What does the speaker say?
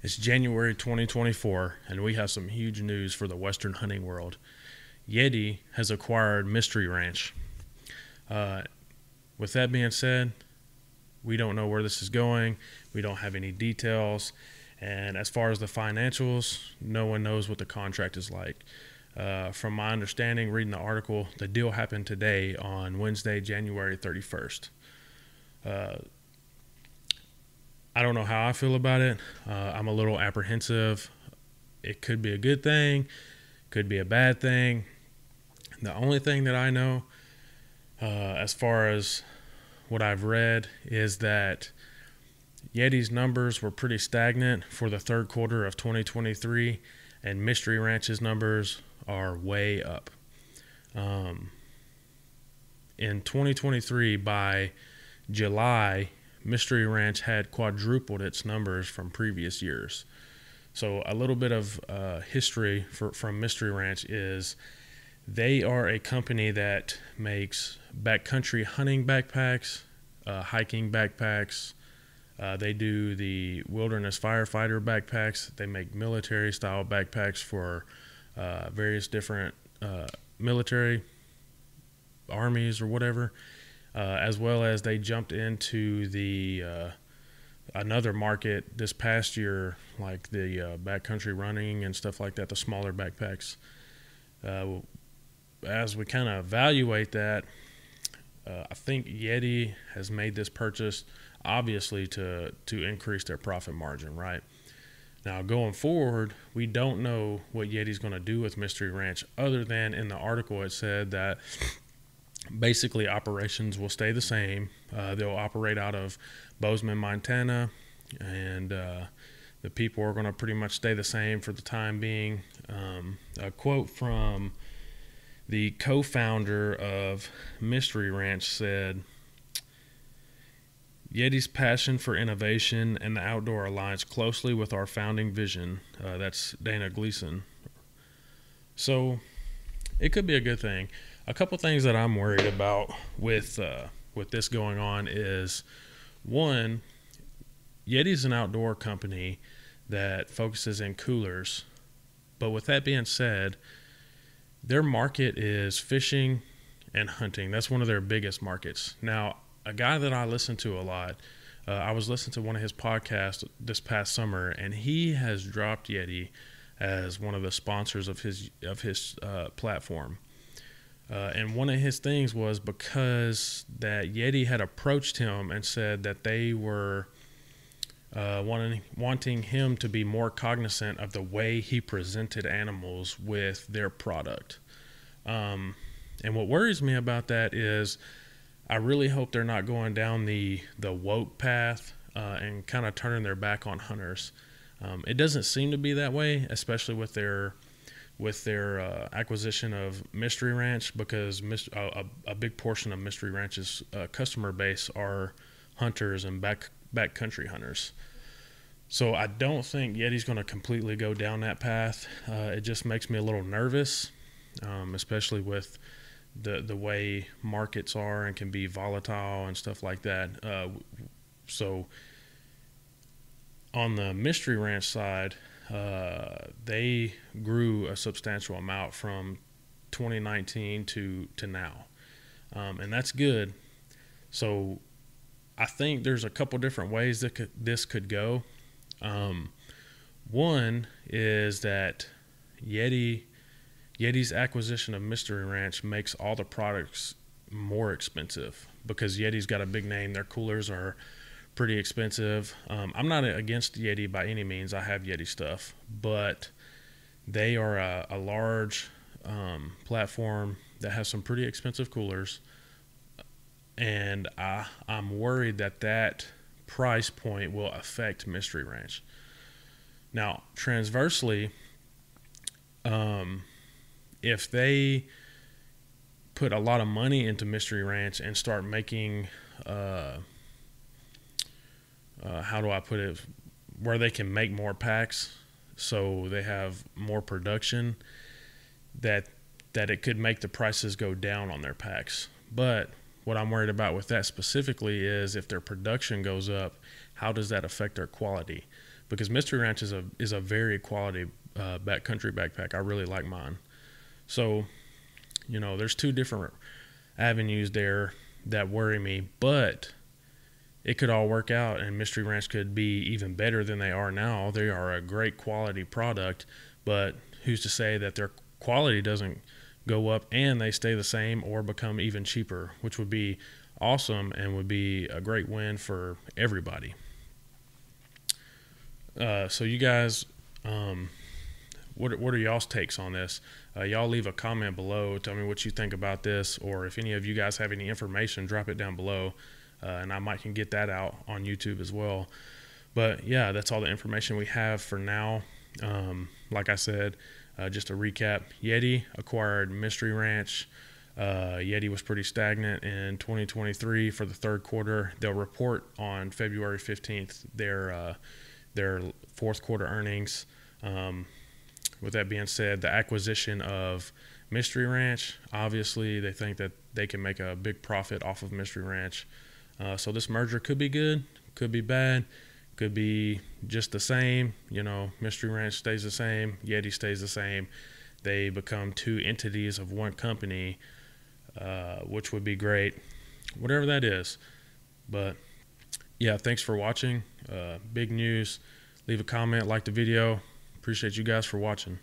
It's January 2024, and we have some huge news for the Western hunting world. Yeti has acquired Mystery Ranch. Uh, with that being said, we don't know where this is going. We don't have any details. And as far as the financials, no one knows what the contract is like. Uh, from my understanding, reading the article, the deal happened today on Wednesday, January 31st. Uh, I don't know how I feel about it. Uh, I'm a little apprehensive. It could be a good thing, could be a bad thing. The only thing that I know, uh, as far as what I've read, is that Yeti's numbers were pretty stagnant for the third quarter of 2023, and Mystery Ranch's numbers are way up. Um, in 2023, by July, Mystery Ranch had quadrupled its numbers from previous years. So, a little bit of uh, history for, from Mystery Ranch is they are a company that makes backcountry hunting backpacks, uh, hiking backpacks. Uh, they do the wilderness firefighter backpacks. They make military style backpacks for uh, various different uh, military armies or whatever as well as they jumped into the uh, another market this past year, like the uh, backcountry running and stuff like that, the smaller backpacks. Uh, as we kind of evaluate that, uh, I think Yeti has made this purchase obviously to to increase their profit margin, right? Now, going forward, we don't know what Yeti's going to do with Mystery Ranch, other than in the article it said that basically operations will stay the same. Uh, they'll operate out of Bozeman, Montana, and uh, the people are going to pretty much stay the same for the time being. Um, a quote from the co-founder of Mystery Ranch said. Yeti's passion for innovation and the outdoor aligns closely with our founding vision. Uh, that's Dana Gleason. So it could be a good thing a couple things that I'm worried about with uh, with this going on is one, Yeti's an outdoor company that focuses in coolers, but with that being said, their market is fishing and hunting. That's one of their biggest markets. Now, a guy that I listen to a lot, uh, I was listening to one of his podcasts this past summer, and he has dropped Yeti as one of the sponsors of his of his uh, platform. Uh, and one of his things was because that Yeti had approached him and said that they were uh, wanting wanting him to be more cognizant of the way he presented animals with their product. Um, and what worries me about that is, I really hope they're not going down the the woke path uh, and kind of turning their back on hunters. Um, it doesn't seem to be that way, especially with their with their uh, acquisition of Mystery Ranch because mis- a, a, big portion of Mystery Ranch's uh, customer base are hunters and back backcountry hunters. So I don't think Yeti's going to completely go down that path. Uh, it just makes me a little nervous, um, especially with the the way markets are and can be volatile and stuff like that. Uh, so on the Mystery Ranch side, uh, they grew a substantial amount from 2019 to to now, um, and that's good. So I think there's a couple different ways that could, this could go. Um, one is that Yeti Yeti's acquisition of Mystery Ranch makes all the products more expensive because Yeti's got a big name. Their coolers are pretty expensive. Um, I'm not against Yeti by any means. I have Yeti stuff, but they are a, a large um, platform that has some pretty expensive coolers, and I I'm worried that that price point will affect Mystery Ranch. Now, transversely, um, if they put a lot of money into Mystery Ranch and start making uh, uh, how do I put it, where they can make more packs, so they have more production. That that it could make the prices go down on their packs. But what I'm worried about with that specifically is if their production goes up, how does that affect their quality? Because Mystery Ranch is a is a very quality uh, backcountry backpack. I really like mine. So, you know, there's two different avenues there that worry me, but it could all work out and Mystery Ranch could be even better than they are now. They are a great quality product, but who's to say that their quality doesn't go up and they stay the same or become even cheaper, which would be awesome and would be a great win for everybody. Uh, so you guys, um, what what are y'all's takes on this? Uh, y'all leave a comment below. Tell me what you think about this, or if any of you guys have any information, drop it down below, uh, and I might can get that out on YouTube as well. But yeah, that's all the information we have for now. Um, like I said, uh, just a recap: Yeti acquired Mystery Ranch. Uh, Yeti was pretty stagnant in 2023 for the third quarter. They'll report on February 15th their uh, their fourth quarter earnings. Um, with that being said, the acquisition of Mystery Ranch, obviously, they think that they can make a big profit off of Mystery Ranch. Uh, so this merger could be good, could be bad, could be just the same. You know, Mystery Ranch stays the same, Yeti stays the same. They become two entities of one company, uh, which would be great, whatever that is. But yeah, thanks for watching. Uh, big news. Leave a comment, like the video. Appreciate you guys for watching.